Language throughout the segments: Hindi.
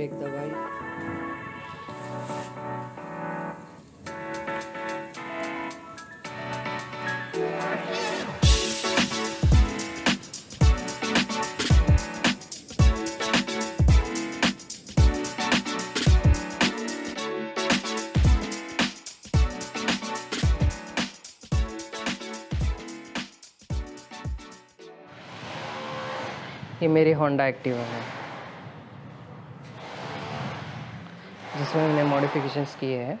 ब्रेक दबाई ये मेरी होंडा एक्टिवा है। जिसमें मैंने मॉडिफिकेशंस किए हैं।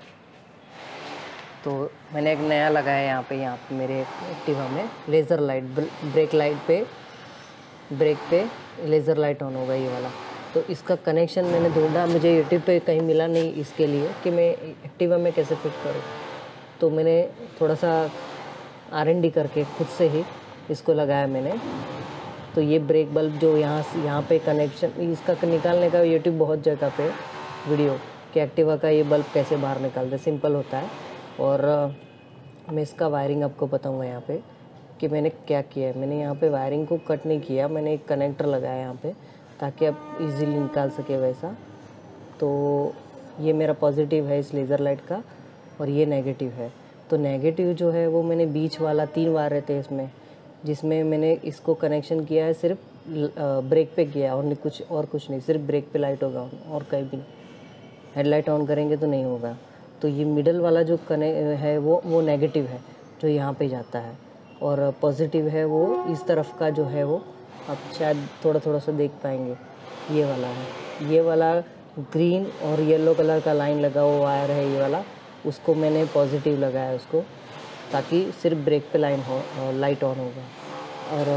तो मैंने एक नया लगाया यहाँ पे यहाँ पे मेरे एक्टिवा में। लेज़र लाइट ब्रेक लाइट पे ब्रेक पे लेज़र लाइट ऑन होगा ये वाला। तो इसका कनेक्शन मैंने ढूंढा, मुझे यूट्यूब पे कहीं मिला नहीं इसके लिए कि मैं एक्टिवा में कैसे फिट करूँ। तो मैंने थोड़ा सा आरएनडी करके खुद से ही इसको लगाया मैंने। तो ये ब्रेक बल्ब जो यहाँ यहाँ पे कनेक्शन इसका निकालने का यूट्यूब बहुत जगह पे वीडियो कि एक्टिवा का ये बल्ब कैसे बाहर निकालते सिंपल होता है। और मैं इसका वायरिंग आपको बताऊँगा यहाँ पे कि मैंने क्या किया है। मैंने यहाँ पे वायरिंग को कट नहीं किया। मैंने एक कनेक्टर लगाया यहाँ पे ताकि आप इजीली निकाल सके वैसा। तो ये मेरा पॉजिटिव है इस लेज़र लाइट का और ये नेगेटिव है। तो नेगेटिव जो है वो मैंने बीच वाला तीन वायर रहते हैं इसमें, जिसमें मैंने इसको कनेक्शन किया है। सिर्फ़ ब्रेक पे किया और नहीं, कुछ और कुछ नहीं। सिर्फ़ ब्रेक पे लाइट होगा और कहीं भी नहीं। हेडलाइट ऑन करेंगे तो नहीं होगा। तो ये मिडल वाला जो कने, है, वो वो नेगेटिव है, जो यहाँ पे जाता है। और पॉजिटिव है वो, इस तरफ़ का जो है वो, आप शायद थोड़ा थोड़ा सा देख पाएँगे। ये वाला है। ये वाला ग्रीन और येलो कलर का लाइन लगा हुआ वायर है, ये वाला। उसको मैंने पॉजिटिव लगाया उसको, ताकि सिर्फ़ ब्रेक पे लाइन हो, लाइट ऑन होगा और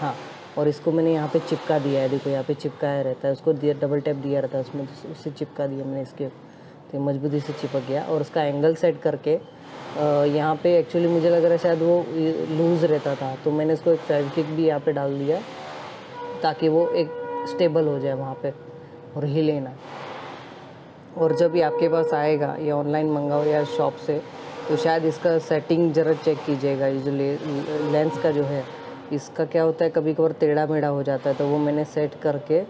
हाँ। और इसको मैंने यहाँ पे चिपका दिया है। देखो, यहाँ पे चिपकाया रहता है। उसको दिया डबल टैप दिया रहता है। उसमें उससे चिपका दिया मैंने इसके। तो मजबूती से चिपक गया। और उसका एंगल सेट करके यहाँ पे एक्चुअली मुझे लग रहा है शायद वो लूज़ रहता था। तो मैंने इसको एक फेविक्विक भी यहाँ पे डाल दिया ताकि वो एक स्टेबल हो जाए वहाँ पे और हिले ना। और जब ये आपके पास आएगा, या ऑनलाइन मंगाओ या शॉप से तो शायद इसका सेटिंग ज़रा चेक कीजिएगा। ये जो लेंस का जो है इसका क्या होता है कभी कभार टेढ़ा मेढ़ा हो जाता है तो वो मैंने सेट करके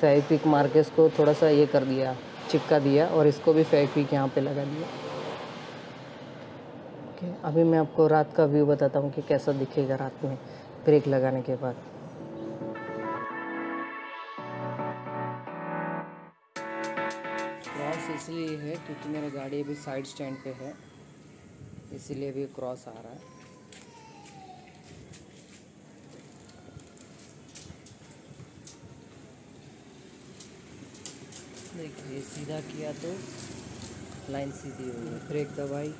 फेविक्विक मार के इसको थोड़ा सा ये कर दिया, चिपका दिया और इसको भी फेविक्विक यहाँ पे लगा दिया। ओके अभी मैं आपको रात का व्यू बताता हूँ कि कैसा दिखेगा रात में ब्रेक लगाने के बाद। क्रॉस इसलिए है क्योंकि मेरा गाड़ी अभी साइड स्टैंड पे है, इसीलिए भी क्रॉस आ रहा है। देखिए सीधा किया तो लाइन सीधी हो गई। ब्रेक दबाई।